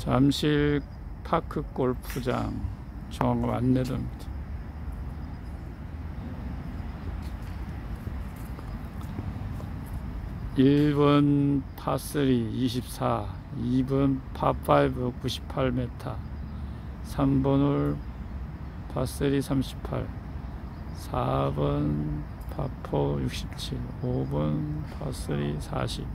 잠실 파크 골프장 정확 안내도입니다. 1번 파3 24, 2번 파5 98m, 3번 홀 파3 38, 4번 파4 67, 5번 파3 40,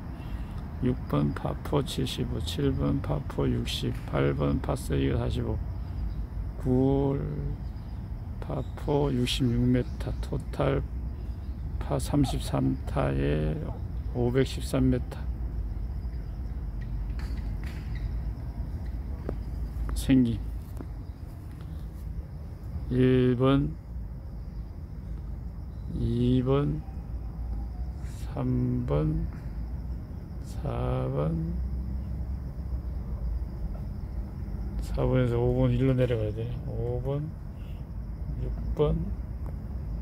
6번 파4 75, 7번 파4 60, 8번 파3 45, 9홀 파4 66m, 토탈 파 33타에 513m 생김 1번 2번 3번 4번. 4번에서 5번 1로 내려가야 돼. 5번 6번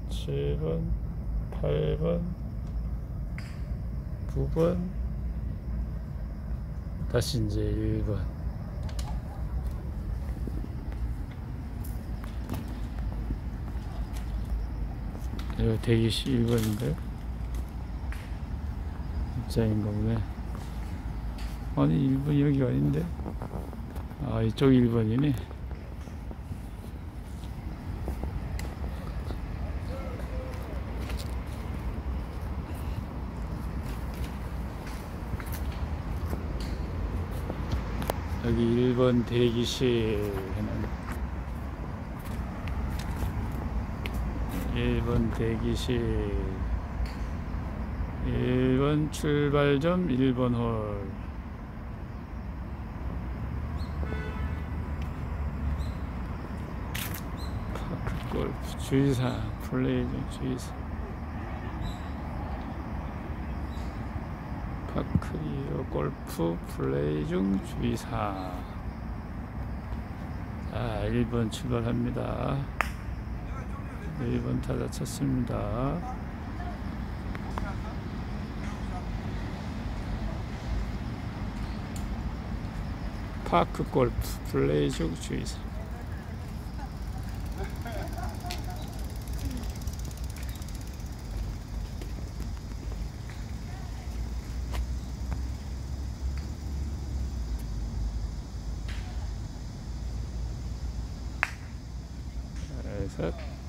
7번 8번 9번. 다시 이제 1번. 이거 대기시 1번인가요? 입장인가 보네 아니 1번 여기가 아닌데. 아 이쪽 1번이네. 여기 1번 대기실 1번 대기실. 1번 출발점 1번 홀 파크 골프 주의사항 플레이 중 주의사항 파크리어 골프 플레이 중 주의사항 자 1번 출발합니다. 1번 타자 쳤습니다. 파크 골프 플레이 중 주의사 That.